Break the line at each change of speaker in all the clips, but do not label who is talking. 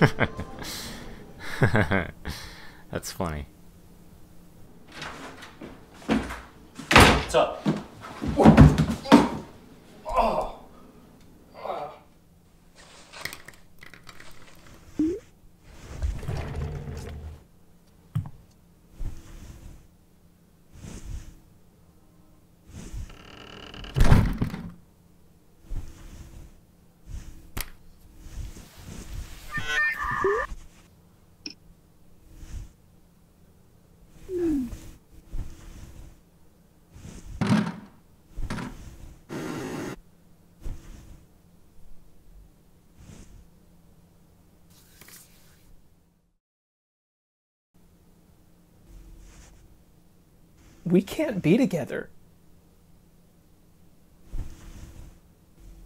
That's funny.
What's up?
We can't be together.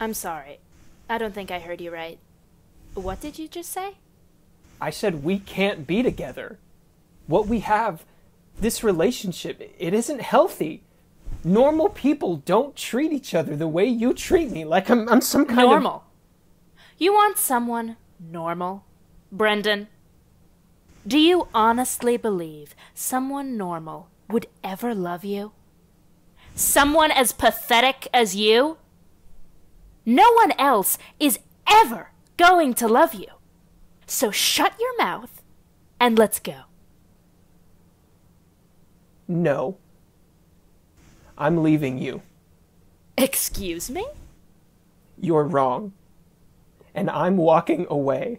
I'm sorry. I don't think I heard you right. What did you just say?
I said we can't be together. What we have, this relationship, it isn't healthy. Normal people don't treat each other the way you treat me, like I'm, I'm some kind of
normal. You want someone normal? Brendan? Do you honestly believe someone normal would ever love you? Someone as pathetic as you? No one else is ever going to love you. So shut your mouth and let's go.
No. I'm leaving you.
Excuse me?
You're wrong. And I'm walking away.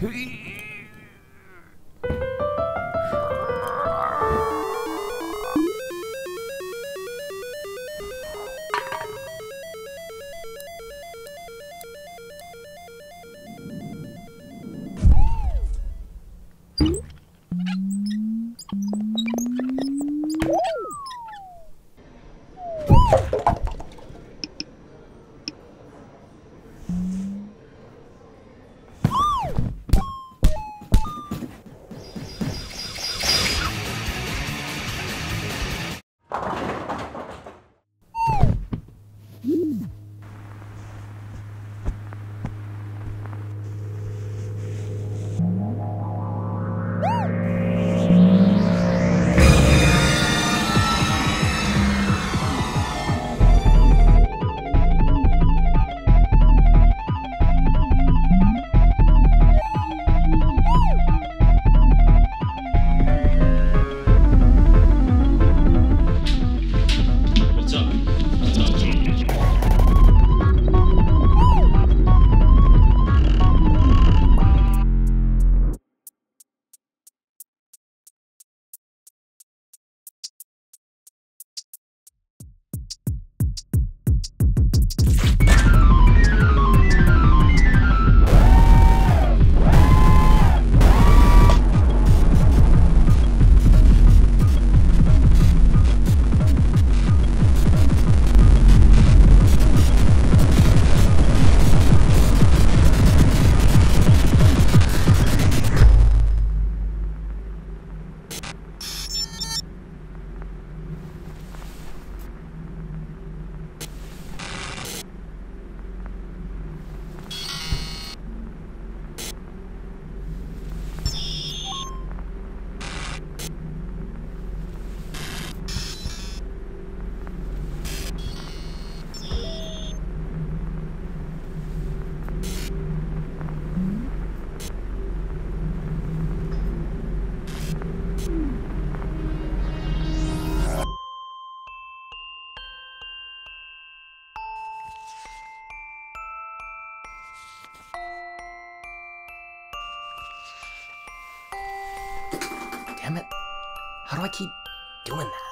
Hey!
Damn it. How do I keep doing that?